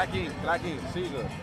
Tracking, tracking, siga.